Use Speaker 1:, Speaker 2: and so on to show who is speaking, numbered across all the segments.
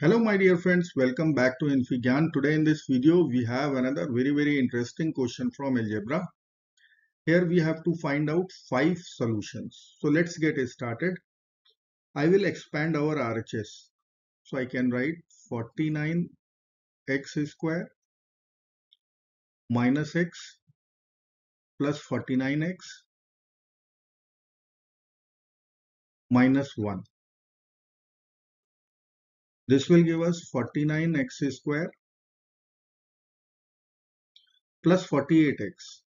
Speaker 1: Hello my dear friends, welcome back to infyGyan. Today in this video we have another very very interesting question from algebra. Here we have to find out 5 solutions. So let's get started. I will expand our RHS. So I can write 49x square minus x plus 49x minus 1 this will give us 49x square plus 48x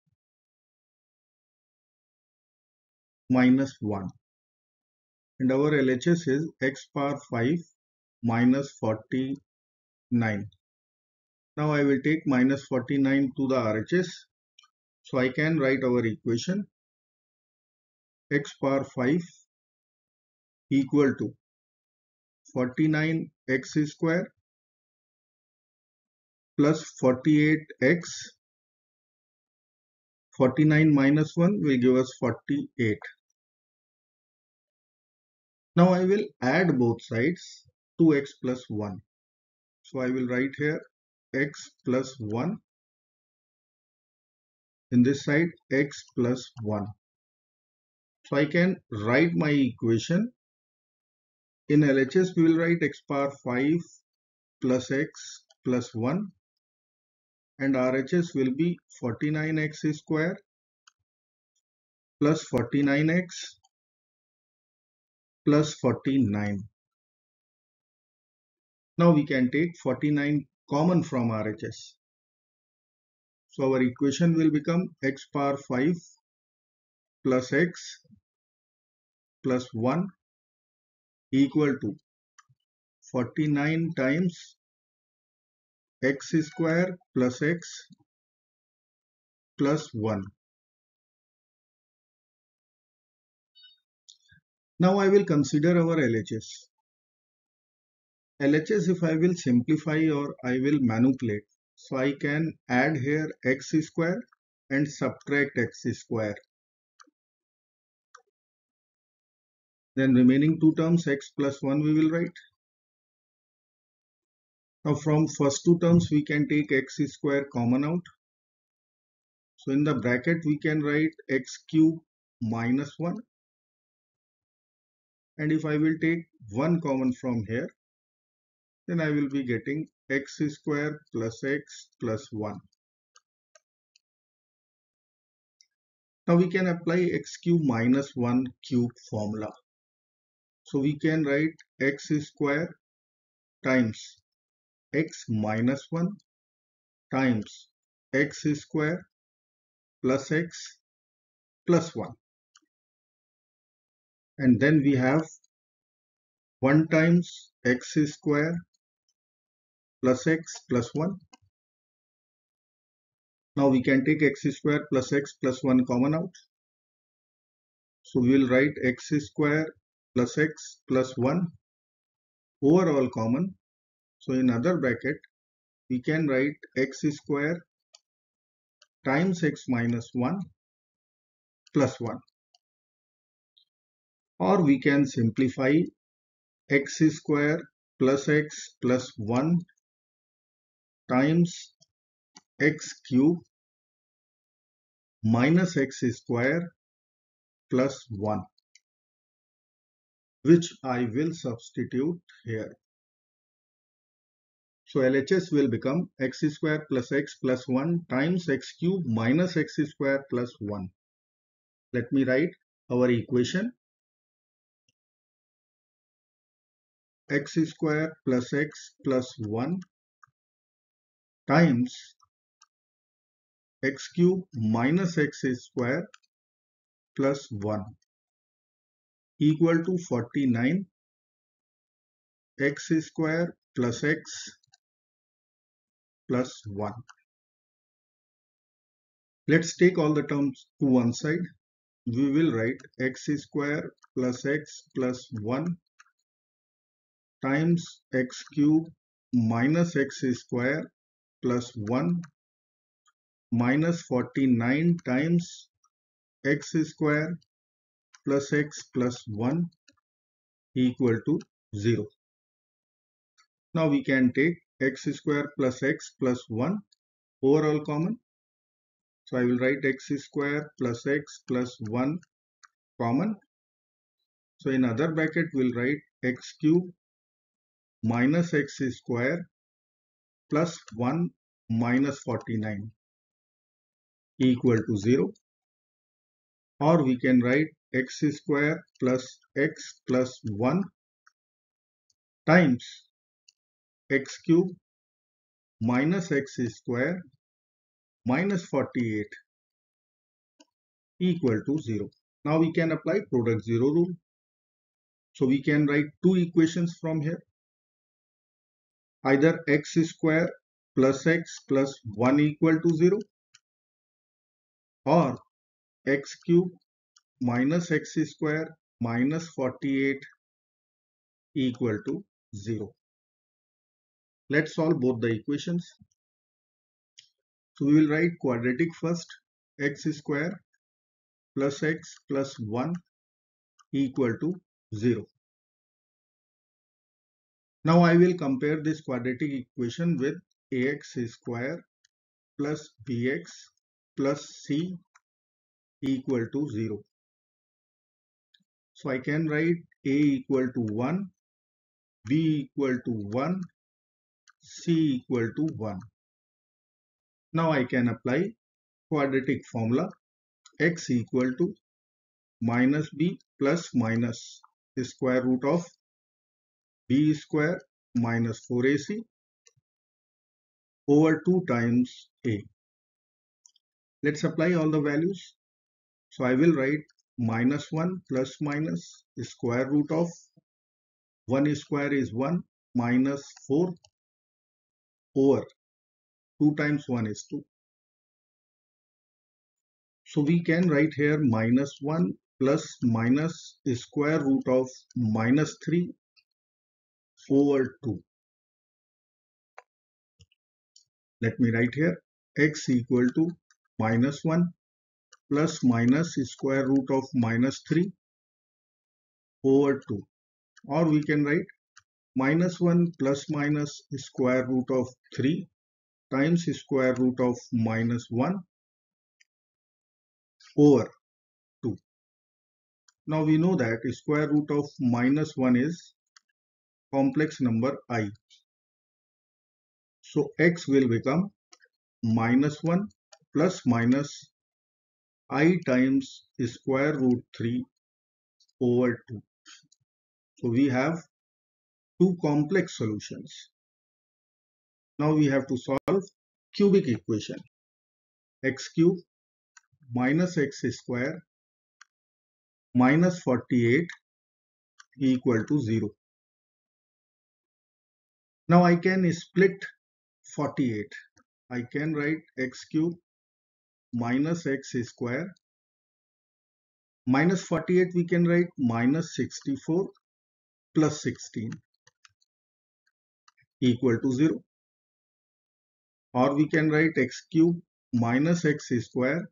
Speaker 1: minus 1 and our LHS is x power 5 minus 49. Now I will take minus 49 to the RHS. So I can write our equation x power 5 equal to 49x square plus 48x 49 minus 1 will give us 48 now I will add both sides 2x plus 1 so I will write here x plus 1 in this side x plus 1 so I can write my equation in LHS, we will write x power 5 plus x plus 1 and RHS will be 49x square plus 49x plus 49. Now we can take 49 common from RHS. So our equation will become x power 5 plus x plus 1 equal to 49 times x square plus x plus 1. Now I will consider our LHS. LHS if I will simplify or I will manipulate. So I can add here x square and subtract x square. Then remaining two terms x plus 1 we will write. Now from first two terms we can take x square common out. So in the bracket we can write x cube minus 1. And if I will take 1 common from here, then I will be getting x square plus x plus 1. Now we can apply x cube minus 1 cube formula. So we can write x square times x minus 1 times x square plus x plus 1 and then we have 1 times x square plus x plus 1 now we can take x square plus x plus 1 common out. So we will write x square plus x plus 1 overall common. So in other bracket we can write x square times x minus 1 plus 1 or we can simplify x square plus x plus 1 times x cube minus x square plus 1 which I will substitute here. So LHS will become x square plus x plus 1 times x cube minus x square plus 1. Let me write our equation. x square plus x plus 1 times x cube minus x square plus 1 equal to 49 x square plus x plus 1. Let's take all the terms to one side. We will write x square plus x plus 1 times x cube minus x square plus 1 minus 49 times x square plus x plus 1 equal to 0. Now we can take x square plus x plus 1 overall common. So I will write x square plus x plus 1 common. So in other bracket we'll write x cube minus x square plus 1 minus 49 equal to 0 or we can write x square plus x plus 1 times x cube minus x square minus 48 equal to 0. Now we can apply product 0 rule. So we can write two equations from here. Either x square plus x plus 1 equal to 0 or x cube minus x square minus 48 equal to 0. Let's solve both the equations. So we will write quadratic first x square plus x plus 1 equal to 0. Now I will compare this quadratic equation with ax square plus bx plus c equal to 0. So I can write a equal to 1, b equal to 1, c equal to 1. Now I can apply quadratic formula x equal to minus b plus minus the square root of b square minus 4ac over 2 times a. Let's apply all the values. So I will write minus 1 plus minus square root of 1 square is 1 minus 4 over 2 times 1 is 2. So we can write here minus 1 plus minus square root of minus 3 over 2. Let me write here x equal to minus 1 plus minus square root of minus 3 over 2 or we can write minus 1 plus minus square root of 3 times square root of minus 1 over 2. Now we know that square root of minus 1 is complex number i. So x will become minus 1 plus minus i times square root 3 over 2. So we have two complex solutions. Now we have to solve cubic equation x cube minus x square minus 48 equal to 0. Now I can split 48. I can write x cube minus x square. Minus 48 we can write minus 64 plus 16 equal to 0 or we can write x cube minus x square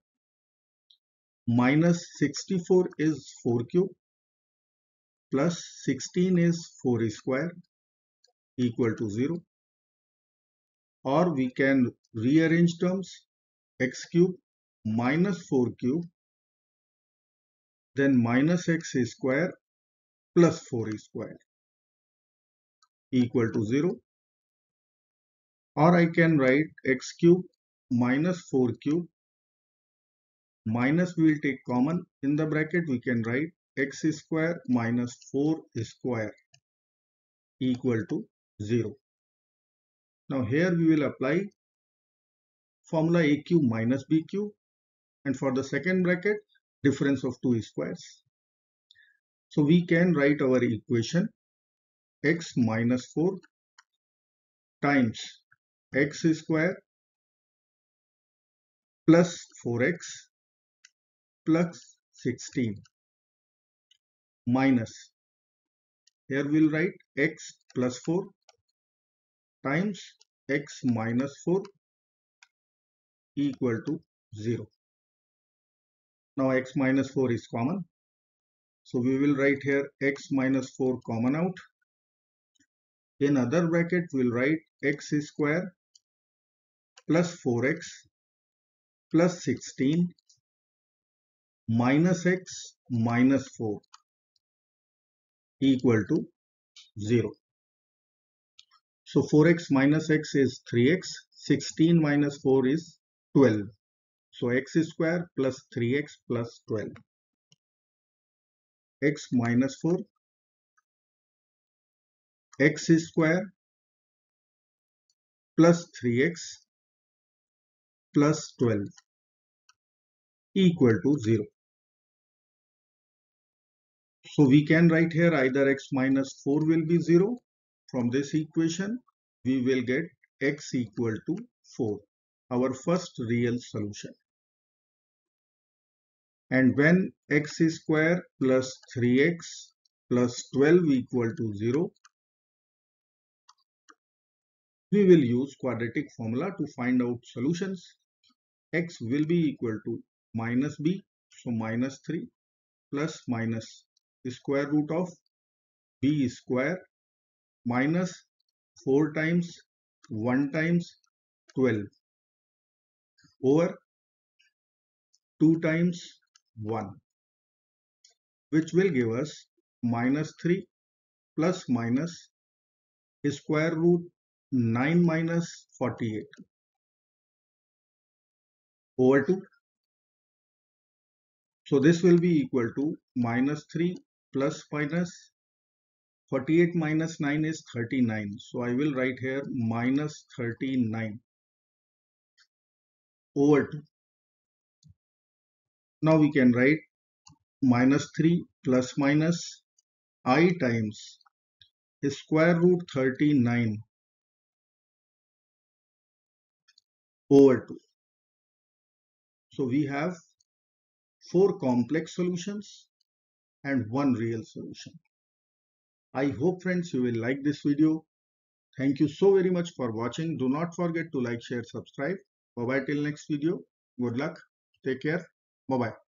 Speaker 1: minus 64 is 4 cube plus 16 is 4 square equal to 0 or we can rearrange terms x cube minus 4 cube then minus x square plus 4 square equal to 0 or I can write x cube minus 4 cube. Minus we will take common. In the bracket we can write x square minus 4 square equal to 0. Now here we will apply formula a cube minus b cube and for the second bracket difference of two squares. So we can write our equation x minus 4 times x square plus 4x plus 16 minus here we'll write x plus 4 times x minus 4 equal to 0. Now x minus 4 is common. So we will write here x minus 4 common out. In other bracket, we'll write x square plus 4x plus 16 minus x minus 4 equal to 0. So 4x minus x is 3x, 16 minus 4 is 12. So x square plus 3x plus 12. x minus 4 x square plus 3x plus 12 equal to 0. So we can write here either x minus 4 will be 0. From this equation, we will get x equal to 4, our first real solution. And when x square plus 3x plus 12 equal to 0, we will use quadratic formula to find out solutions. x will be equal to minus b, so minus 3 plus minus square root of b square minus 4 times 1 times 12 over 2 times 1 which will give us minus 3 plus minus square root 9 minus 48 over 2. So this will be equal to minus 3 plus minus 48 minus 9 is 39. So I will write here minus 39 over 2. Now we can write minus 3 plus minus i times square root 39 over 2. So we have four complex solutions and one real solution. I hope friends you will like this video. Thank you so very much for watching. Do not forget to like, share, subscribe. Bye bye till next video. Good luck. Take care. Bye bye.